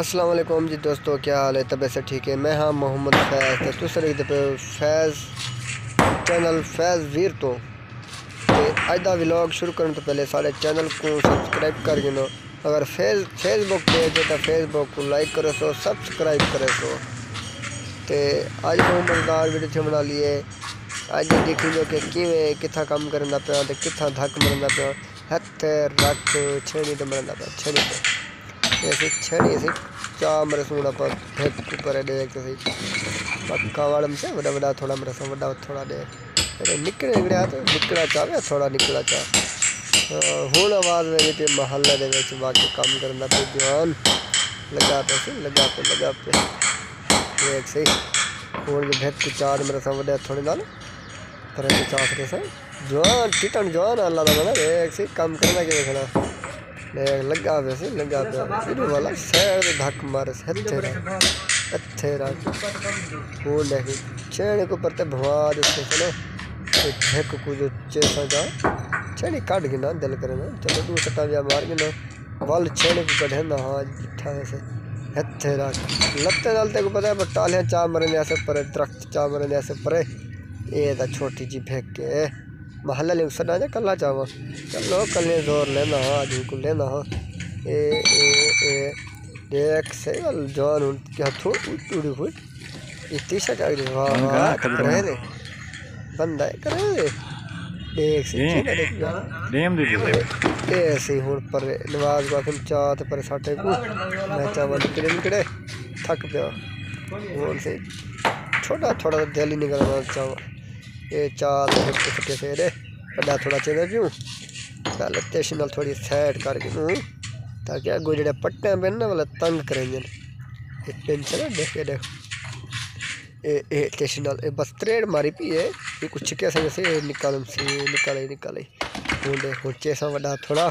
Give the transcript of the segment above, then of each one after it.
السلام علیکم جی دوستو، کیا حال ہے؟ طبیعت سے ٹھیک ہے؟ میں ہاں محمد فیض، تو تُس دیکھتے پہ فیض چینل فیض ویر تو اج دا ولاگ شروع کرنے تو پہلے سارے چینل کو سبسکرائب کر گنو اگر فیس فیس بک پیج ہے تو فیس بک کو لائک کرو سو، سبسکرائب کرے سو۔ تے اج محمد دار ویڈیو تھے بنا لیے اج دیکھ لو کہ کیویں، کتھا کام کرنا پیا، تے کتھا دھک مرنا پیا۔ ہتھ رکھ چھڑی تے مرنا پیا چھڑی تے ایسی چھڑی ایسی چاہ مرے سوڑا پر پھیک اوپر دیکھ سی پکا والم سے بڑا بڑا تھوڑا مرے سو بڑا تھوڑا دے نکڑے نکڑے تو نکڑا چاہ تھوڑا نکڑا چاہ ہوں آواز میں تے محلے دے وچ باقی کام کرنا پہ جوان لگا پہ سی لگا پہ لگا پہ دیکھ سی ہوں جو بھیک چاہ مرے سو بڑا تھوڑے نال پر چاہ سکے جوان ٹٹن جوان اللہ دا بنا دیکھ سی کام کرنا کہ دیکھنا لگا پہ لگا پہ ادھر والا سیر دھک مارے ہتھے رکھ ہتھے رکھ ہوں دیکھ چھیڑے کو پرتے بھوا دیتے سنے بھیک کو جو چیسا جا چھیڑی کٹ گنا دل کرنا چلو دو سٹا بیا مار گنا وال چھیڑے کو کٹھے نا ہاں جٹھا ویسے ہتھے رکھ لتے نالتے کو پتہ ہے پر ٹالیاں چاہ مرنے ایسے پرے درخت چاہ مرنے ایسے پرے یہ دا چھوٹی جی بھیک کے محلہ لے سڈا جا کلا چاوا چلو کلے زور لینا ہاں آج کو لینا ہاں۔ اے اے اے دیکھ سے جوان ہوں کیا تھو؟ اڑی ہوئی اتنی شک آگی دی واہ واہ کرے دے بندہ ہے کرے دے دیکھ سے ڈیم دی اے سی ہوں پر نواز کو اکم چاہت پر ساٹھے کو۔ میں چاہوا نکڑے نکڑے تھک پیا۔ ہوں سے چھوٹا تھوڑا دل ہی چاہوا یہ چار ہٹ سکے سے رے تھوڑا چاہیے کیوں پہلے تیشن نال تھوڑی سیٹ کر کے نوں تاکہ اگو جڑے پٹے پہ نا والا تنگ کریں یہ پینسل ہے دیکھ کے دیکھ اے اے نال اے بس تریڑ ماری پی ہے یہ کچھ چھکے سے جیسے نکالم سی نکالے نکالے ہوں دیکھ ہوں چیسا بڑا تھوڑا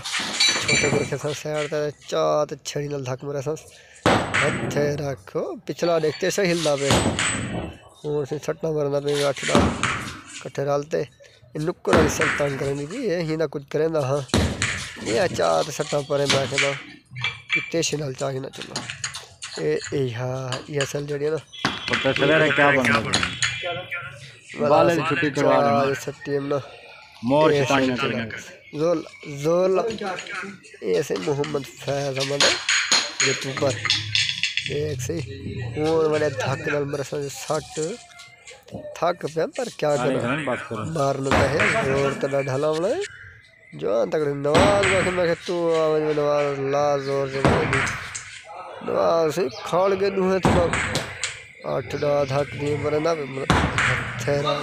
چھوٹے گرکھے سا سیٹ تے چاہ چھڑی نال دھک مرے سا ہتھے رکھو پچھلا دیکھتے سے ہلدا پہ ہوں سے سٹنا مرنا پہ اٹھ کٹھے ڈالتے نکر والی سلطان کریں گی یہ نہ کچھ کریں ہاں۔ یہ چاہ سٹا پرے میں کہ کتے شنال چاہ نہ چلو اے اے ہاں یہ اصل جڑی ہے نا۔ پتہ چلے رہا کیا بن رہا بالے دی چھٹی کروا رہا چاہ سٹی نا۔ مور چٹائی نہ کریں زول زول۔ یہ سے محمد فیض احمد یوٹیوبر۔ ایک سے اور بڑے دھک نال مرسا سٹ۔ تھک پیا پر کیا کرنا پہ ہے زور تڑا ڈھلا ہونا ہے۔ جو تک نواز میں میں کہ تو آواز میں نواز لا زور سے نواز سے کھاڑ کے دوہے تھا آٹھ دا دھک دی مرنا پہ تھیرا۔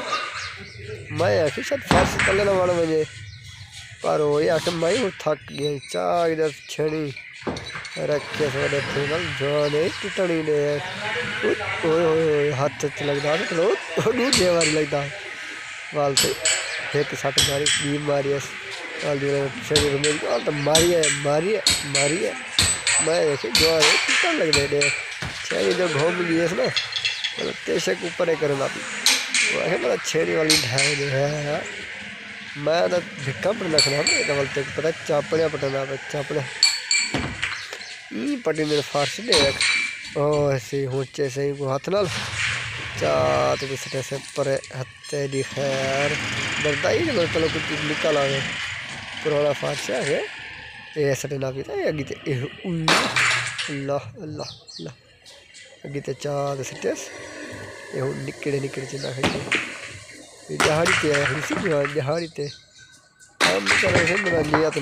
میں آخی شاید فارسی کلے نہ وانا مجھے۔ پر وہی آٹھ میں تھک گیا۔ چاہ ادھر چھڑی۔ رکھے سے وڈے پھول جانے ٹٹنی نے اوئے ہوئے ہوئے ہاتھ تے لگدا تے لو دو دے واری لگدا وال سے ایک ماری دی ماری اس وال دی چھڑی میری وال ماری ہے ماری ہے ماری ہے میں دیکھ جو ہے لگ دے دے چھڑی جو گھوم گئی اس نا مطلب تیشے کے اوپر کرنا بھی وہ ہے مطلب والی ڈھائی دے ہے میں تو بھکا پڑنا کھنا میں ڈبل پتہ چاپڑیا پٹنا چاپڑیا ای پٹی میرے فارش دے رکھ او ایسی ہوچے سے کو ہاتھ نال۔ چاہت بھی سٹے سے پرے ہتے دی خیر۔ بردائی نے میرے تلو کچھ نکال آگے پروڑا فارش آگے اے سٹے نا بھی اے اگی تے اے اللہ اللہ اللہ اگی تے چاہت سٹے اے ہوں نکڑے نکڑے چندہ کھڑی جہاڑی تے ہے ہنسی جوان جہاڑی تے۔ ہم کرے سے میرا نیت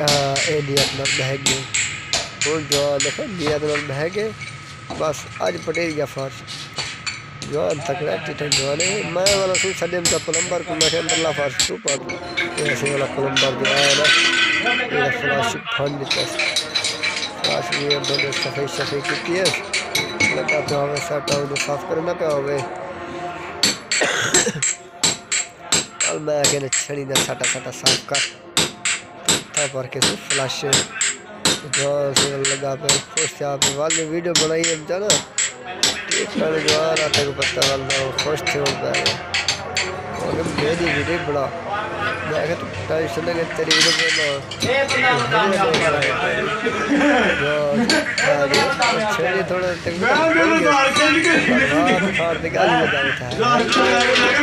نہ کرے تے نال بہ گئے ہوں جوان دیکھو نیت نال بہ گئے بس اج پٹے گیا فرش جوان تکڑا ٹٹن جوان ہے میں والا سو سڈیم کا پلمبر کو میں اندر لا فرش تو پا ایسے والا پلمبر جو آیا نا یہ فلاش پھن دیتا فلاش بھی بندے صفائی صفائی کی ہے لگا پہ ہوئے ساٹا انہیں صاف کرنا پہ ہوئے اور میں کہنے چھڑی دا ساٹا ساٹا صاف کر تھا پر کے سے فلاش جو سے لگا پہ خوش تھا پہ والے ویڈیو بنائی ہم جانا ٹھیک کرنے جو آ رہا تھا کو پتہ والا خوش تھے ہو پہ اور میری ویڈیو بڑا میں کہ ٹینشن نہ تیری ویڈیو بنا تھوڑا پھاڑ دے گالی بجا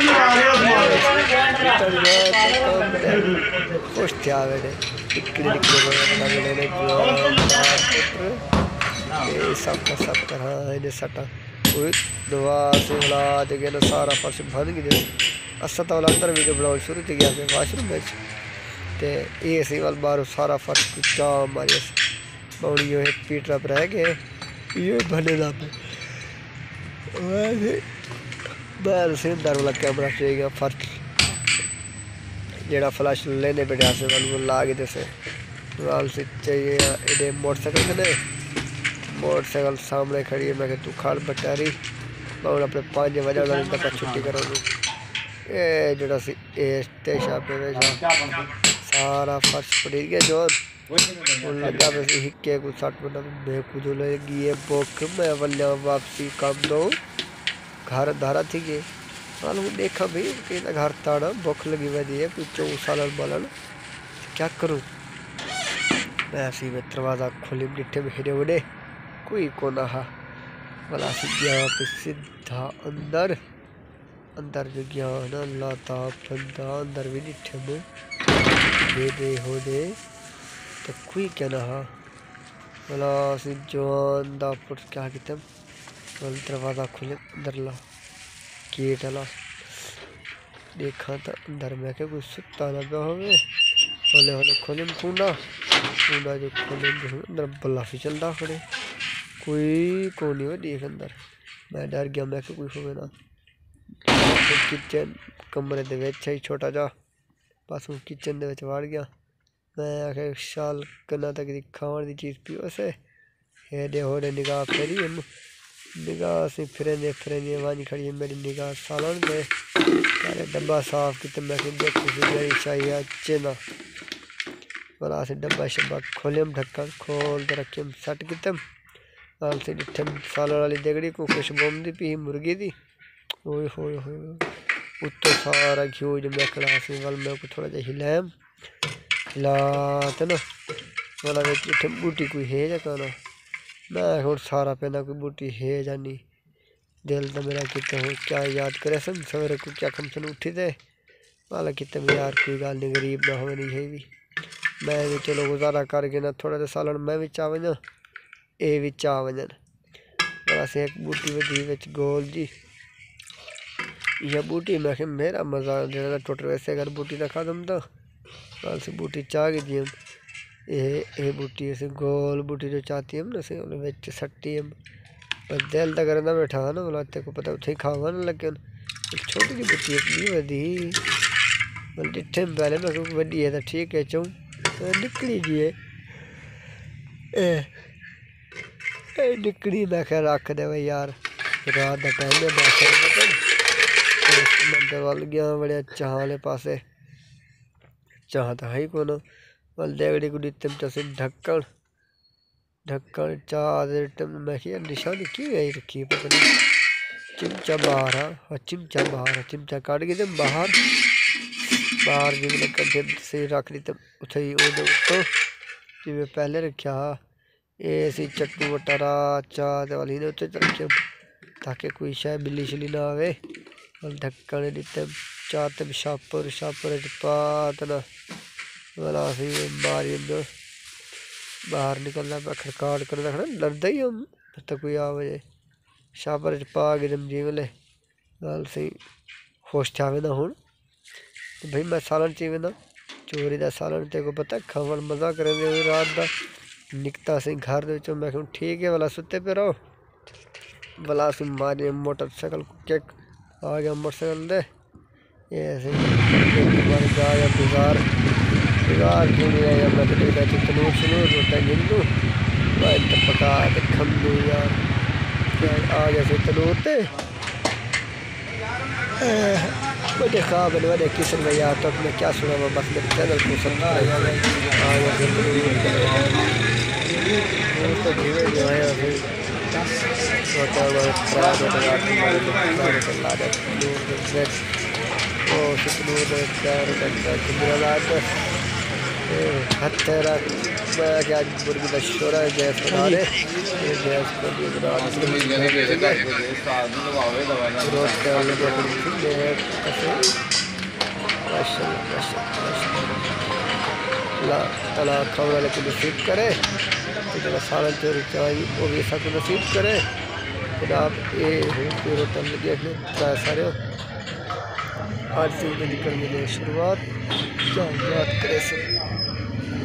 خوش تھیا ویڈے نکڑے نکڑے لگے نے سب کا سب کا ہاں سٹا کوئی دعا سے اولاد کے سارا فرش بن گیا اسا تو اندر ویڈیو بناؤ شروع تھی گیا واش روم میں تے یہ سی وال باہر سارا فرش کو چا بوڑی یہ پیٹر پر رہ گئے یہ بنے لا پہ باہر سے اندر والا کیمرہ چاہیے فرش جڑا فلاش لینے بیٹھا سے وال لا کے سے وال سے چاہیے یہ موٹر سائیکل نے موٹر سائیکل سامنے کھڑی ہے، میں کہ تو کھڑ بٹاری میں اپنے پانچ بجے والا تک چھٹی کروں اے جڑا سی اے اسٹیشن پہ ویسا سارا فرش پڑی گیا، جو لگا پہ ہکے کو سٹ منٹ میں کو جو لگی ہے بک میں ولیا واپسی کام دو گھر دھارا تھی گئے ہاں ہوں دیکھا بھی کہ گھر تاڑا بک لگی ہوئی ہے کوئی چون سالن بالن کیا کروں میں دروازہ کھولی کوئی کو نہ بلا سی گیا پہ سدھا اندر اندر جو گیا نا اللہ تا بندہ اندر بھی ڈٹھے میں دے دے ہو دے تو کوئی کیا نہ بلا سی جوان دا پر کیا کہتے ہیں دروازہ کھولے اندر لا گیٹ لا دیکھا تا اندر میں کہ کوئی ستا نہ پہ ہوئے ہولے ہولے کھولے کنڈا کنڈا جو کھولے اندر بلا فی چلتا کھڑے کوئی کو نہیں ہوئے دیکھ اندر میں ڈر گیا میں کہ کوئی ہوئے نا کچن کمرے دے ویچ ہی چھوٹا جا بس ہوں کچن دے ویچ وار گیا میں آخر شال کرنا تک دی کھاؤن دی چیز پیو سے ہے دے ہو دے نگاہ پھیری ہم نگاہ سے پھریں دے پھریں دے وانی کھڑی ہے میری نگاہ سالن دے سارے ڈبا صاف کی میں کہ دیکھ سی میری چاہیے اچھے نا بلا سے ڈبا شبا کھولیم ڈھکن کھول دے رکھیم سٹ کتم نال سے ڈٹھم سالن والی دگڑی کو خوش بوم دی پی مرگی دی ہوئے ہوئے ہوئے اتو سارا گھیو جو میں کھڑا سی وال میں کو تھوڑا جا ہلائم ہلاتا نا والا ویچ ڈٹھم بوٹی کوئی ہے جا کانا میں ہوں سارا پہنا کوئی بوٹی ہے جانی دل تو میرا کہتے ہوں کیا یاد کرے؟ سن سویرے کو کیا کم سن اٹھی دے والا کہتے بھی یار کوئی گال نہیں، غریب نہ ہوئے نہیں، ہے بھی میں بھی چلو گزارا کر کے نا تھوڑا جا سالن میں بھی چاہ ونجا اے بھی چاہ ونجن والا سے ایک بوٹی ودی وچ گول جی۔ یہ بوٹی میں کہ میرا مزہ جڑا ٹوٹر ویسے اگر بوٹی نہ کھا دم تو والا سے بوٹی چاہ گئی جی دیم اے اے بوٹی ایسے گول بوٹی جو چاہتی ہم نا سے انہیں وچ سٹی ہم۔ پر بیٹھا نا بولا کو پتہ اتھے کھاوا نا لیکن چھوٹی کی بوٹی ایک ودی۔ بل ڈٹھے پہلے میں کہ وڈی ہے تو ٹھیک ہے، چوں۔ نکلی جی ہے۔ اے اے، نکلی میں کہ رکھ دے وے یار۔ رات دا ٹائم بس بندے وال گیا، بڑے اچھا چاہ والے پاسے۔ چاہ تو ہے ہی کو نا بل دیگڑی کو دیتے میں چاہتے ڈھکن ڈھکن میں کہ نشانی کی گئی رکھی پتہ نہیں چمچہ باہر ہاں چمچہ باہر چمچہ کاٹ گئے تم باہر باہر جی میں کڈے سے رکھ لی دیتے اتھے ہی او دے اتو جی میں پہلے رکھیا اے سی چٹو وٹارا چاہ والی نے اتھے رکھیا تاکہ کوئی شاید بلی شلی نہ آوے بل ڈھکن دیتے چاہ تے شاپر شاپر پات نا والا سی ماری اندر باہر نکلنا پہ کھڑکاٹ کر رکھنا ڈردا ہی ہم۔ تو کوئی آ وجے شاپر پا کے دم جی ملے گل سی خوش تھا نا ہوں تو بھائی میں سالن چی نا چوری دا سالن، تے کو پتہ کھاون مزہ کرے دے رات دا۔ نکتا سی گھر دے وچوں، میں کہ ٹھیک ہے والا ستے پہ رہو۔ بلا سی ماری موٹر سائیکل کو کیک، آ گیا موٹر سائیکل دے۔ یہ ایسے بگاڑ پوری رہے ہیں مطلب ہے کہ تنور شنور ہوتا ہے گندو میں پکا تو کھم دو یار آ جیسے تنور تے بڑے خواب ہیں بڑے قسم میں یار تو میں کیا سنا ہوں بس میرے چینل کو سب آ جیسے تنور تو جیوے جو ہے ابھی ہوتا ہے بہت خراب ہوتا ہے اور ستنور کا رکھتا ہے حتیرہ کہ آج کرے۔ جب سارا جو وہ بھی سب کو کرے۔ آپ یہ سارے آج سے نکل ملے شروعات۔ کیا یاد کرے سب۔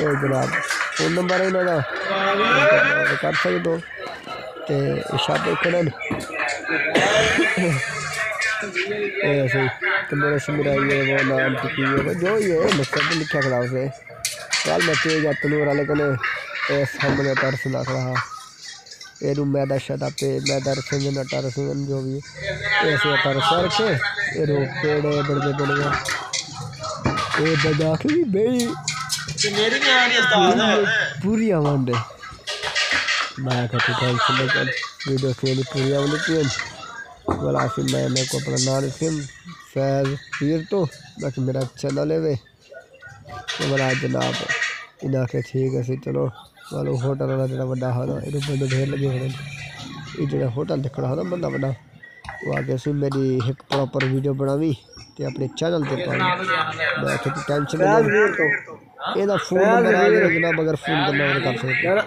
ਉਹ ਜਨਾਬ ਫੋਨ ਨੰਬਰ ਇਹਨਾਂ ਦਾ ਕਰ ਸਕਦੇ ਹੋ ਤੇ ਸ਼ਾਪਿੰਗ ਕਰਨ ਇਹ ਅਸੀਂ ਕਮਰੇ ਸਮਰਾ ਇਹ ਉਹ ਨਾਮ ਟਿਕੀ ਹੈ ਜੋ ਹੀ ਹੈ ਮਕਸਦ ਲਿਖਿਆ ਖੜਾ ਉਸੇ ਕੱਲ ਮੈਂ ਤੇਜ ਅਤਨੂਰ ਵਾਲੇ ਕਨੇ ਇਹ ਸਾਹਮਣੇ ਤਰਸ ਨਾ ਖੜਾ ਇਹਨੂੰ ਮੈਦਾ ਸ਼ਦਾ ਪੇ ਮੈਦਾ ਰਸਨ ਨਾ ਤਰਸਨ ਜੋ ਵੀ ਇਹ ਅਸੀਂ ਤਰਸ ਰੱਖੇ ਇਹ ਰੋ ਪੇੜੇ ਬੜੇ ਬੜੇ ਇਹ ਬਜਾ ਕੇ ਵੀ ਬਈ ਮੇਰੀ ਨਹੀਂ ਆਣੀ میری نہیں آ رہی استاد پوری آوانڈ میں کہتے تھا اس میں ویڈیو کھیلی پوری آوانڈ کیوں بلا آسم میں نے کو اپنا نام اسم فیض پیر تو باقی میرا چینل ہے وے بلا جناب انہاں کے ٹھیک ہے سی چلو والو ہوٹل والا جڑا بڑا ہونا یہ بندے ڈھیر لگے ہونے یہ جڑا ہوٹل دکھڑا ہونا بندہ بڑا وہ آ کے سی میری ایک پراپر ویڈیو بناوی تے اپنے چینل تے پائی میں کہ ٹینشن نہیں ਇਹਦਾ ਫੋਨ ਨੰਬਰ ਆ ਗਿਆ ਜਨਾਬ ਅਗਰ ਫੋਨ ਕਰਨਾ ਹੋਵੇ ਕਰ ਸਕਦੇ।